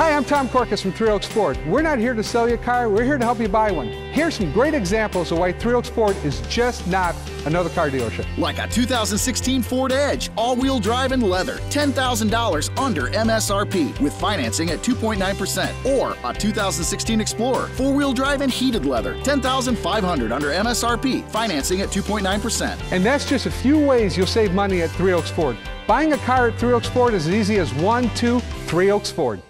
Hi, I'm Tom Korkus from Three Oaks Ford. We're not here to sell you a car, we're here to help you buy one. Here's some great examples of why Three Oaks Ford is just not another car dealership. Like a 2016 Ford Edge, all wheel drive and leather, $10,000 under MSRP with financing at 2.9%. Or a 2016 Explorer, four wheel drive and heated leather, $10,500 under MSRP, financing at 2.9%. And that's just a few ways you'll save money at Three Oaks Ford. Buying a car at Three Oaks Ford is as easy as one, two, Three Oaks Ford.